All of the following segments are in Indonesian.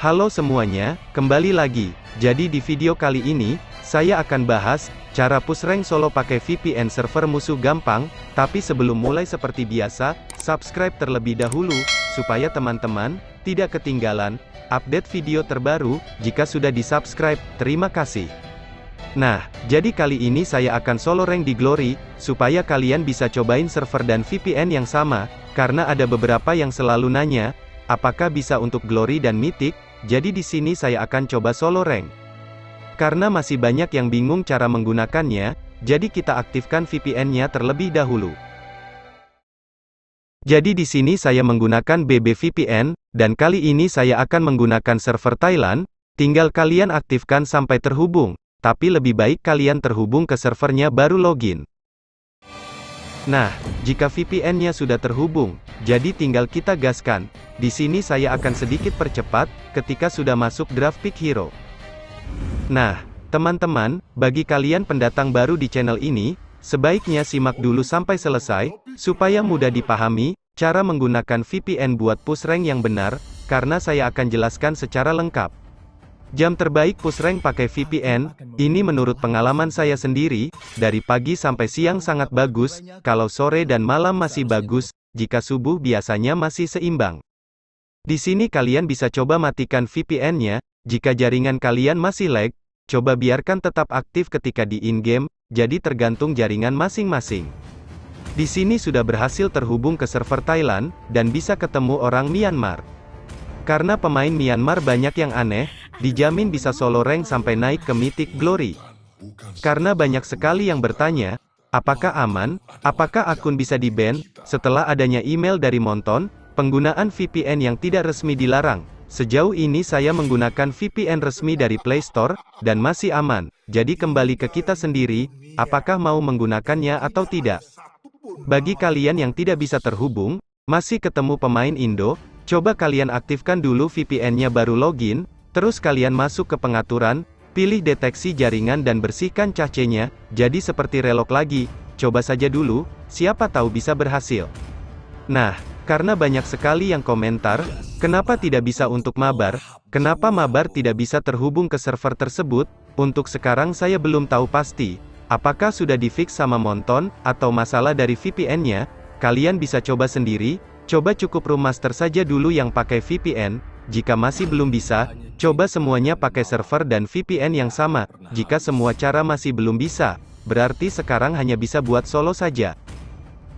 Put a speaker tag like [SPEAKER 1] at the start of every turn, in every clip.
[SPEAKER 1] Halo semuanya, kembali lagi. Jadi di video kali ini, saya akan bahas, cara push rank solo pakai VPN server musuh gampang, tapi sebelum mulai seperti biasa, subscribe terlebih dahulu, supaya teman-teman, tidak ketinggalan, update video terbaru, jika sudah di subscribe, terima kasih. Nah, jadi kali ini saya akan solo rank di Glory, supaya kalian bisa cobain server dan VPN yang sama, karena ada beberapa yang selalu nanya, apakah bisa untuk Glory dan Mythic, jadi di sini saya akan coba solo rank. Karena masih banyak yang bingung cara menggunakannya, jadi kita aktifkan VPN-nya terlebih dahulu. Jadi di sini saya menggunakan BB VPN, dan kali ini saya akan menggunakan server Thailand, tinggal kalian aktifkan sampai terhubung, tapi lebih baik kalian terhubung ke servernya baru login. Nah, jika VPN-nya sudah terhubung, jadi tinggal kita gaskan. Di sini saya akan sedikit percepat, ketika sudah masuk draft pick hero. Nah, teman-teman, bagi kalian pendatang baru di channel ini, sebaiknya simak dulu sampai selesai, supaya mudah dipahami, cara menggunakan VPN buat push rank yang benar, karena saya akan jelaskan secara lengkap. Jam terbaik push rank pakai VPN, ini menurut pengalaman saya sendiri, dari pagi sampai siang sangat bagus, kalau sore dan malam masih bagus, jika subuh biasanya masih seimbang. Di sini kalian bisa coba matikan VPN-nya, jika jaringan kalian masih lag, coba biarkan tetap aktif ketika di in-game, jadi tergantung jaringan masing-masing. Di sini sudah berhasil terhubung ke server Thailand, dan bisa ketemu orang Myanmar. Karena pemain Myanmar banyak yang aneh, dijamin bisa solo rank sampai naik ke Mythic Glory. Karena banyak sekali yang bertanya, apakah aman, apakah akun bisa di-ban, setelah adanya email dari Monton, penggunaan VPN yang tidak resmi dilarang. Sejauh ini saya menggunakan VPN resmi dari Play Store, dan masih aman. Jadi kembali ke kita sendiri, apakah mau menggunakannya atau tidak. Bagi kalian yang tidak bisa terhubung, masih ketemu pemain Indo, coba kalian aktifkan dulu VPN-nya baru login, Terus kalian masuk ke pengaturan, pilih deteksi jaringan dan bersihkan cache-nya, jadi seperti relok lagi, coba saja dulu, siapa tahu bisa berhasil. Nah, karena banyak sekali yang komentar, kenapa tidak bisa untuk mabar, kenapa mabar tidak bisa terhubung ke server tersebut, untuk sekarang saya belum tahu pasti, apakah sudah difix sama Monton, atau masalah dari VPN-nya, kalian bisa coba sendiri, coba cukup room master saja dulu yang pakai VPN, jika masih belum bisa, coba semuanya pakai server dan VPN yang sama. Jika semua cara masih belum bisa, berarti sekarang hanya bisa buat solo saja.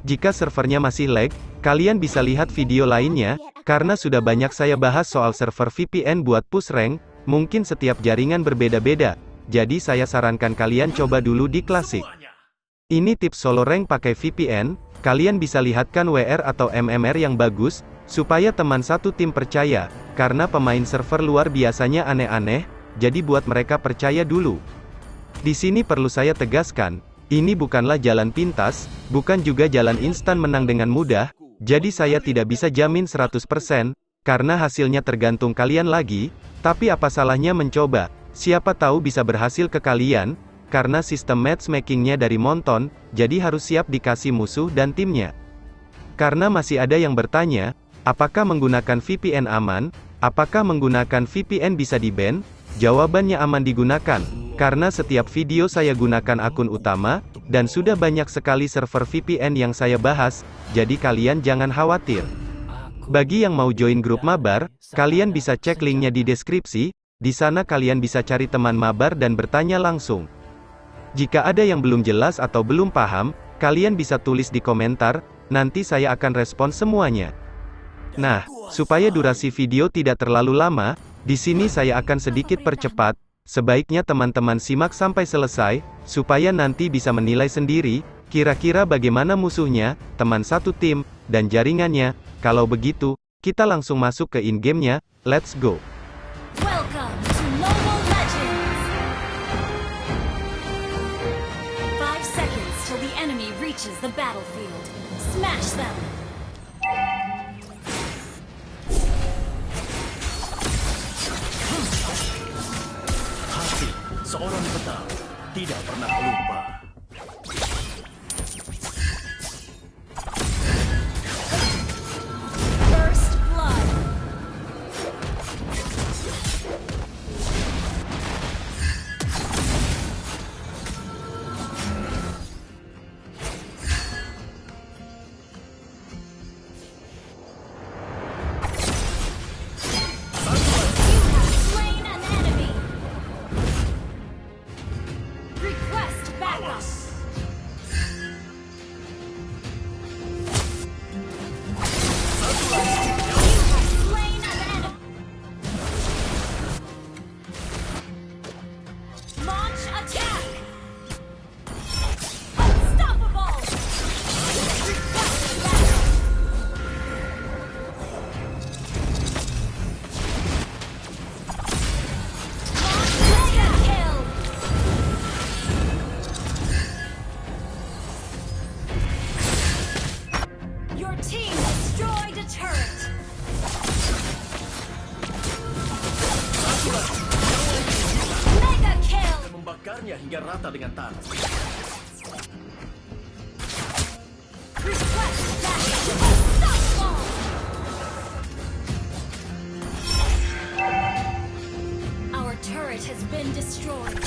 [SPEAKER 1] Jika servernya masih lag, kalian bisa lihat video lainnya, karena sudah banyak saya bahas soal server VPN buat push rank, mungkin setiap jaringan berbeda-beda, jadi saya sarankan kalian coba dulu di klasik. Ini tips solo rank pakai VPN, kalian bisa lihatkan WR atau MMR yang bagus, supaya teman satu tim percaya, karena pemain server luar biasanya aneh-aneh, jadi buat mereka percaya dulu. Di sini perlu saya tegaskan, ini bukanlah jalan pintas, bukan juga jalan instan menang dengan mudah, jadi saya tidak bisa jamin 100%, karena hasilnya tergantung kalian lagi, tapi apa salahnya mencoba, siapa tahu bisa berhasil ke kalian, karena sistem matchmakingnya dari Monton, jadi harus siap dikasih musuh dan timnya. Karena masih ada yang bertanya, Apakah menggunakan VPN aman? Apakah menggunakan VPN bisa di-ban? Jawabannya aman digunakan, karena setiap video saya gunakan akun utama, dan sudah banyak sekali server VPN yang saya bahas, jadi kalian jangan khawatir. Bagi yang mau join grup mabar, kalian bisa cek linknya di deskripsi, di sana kalian bisa cari teman mabar dan bertanya langsung. Jika ada yang belum jelas atau belum paham, kalian bisa tulis di komentar, nanti saya akan respon semuanya. Nah, supaya durasi video tidak terlalu lama, di sini saya akan sedikit percepat, sebaiknya teman-teman simak sampai selesai, supaya nanti bisa menilai sendiri, kira-kira bagaimana musuhnya, teman satu tim, dan jaringannya, kalau begitu, kita langsung masuk ke in-game-nya, let's go. Welcome to seorang petang tidak pernah lupa.
[SPEAKER 2] Hingga rata dengan tanah.
[SPEAKER 3] Request that unstoppable! Our turret has been destroyed.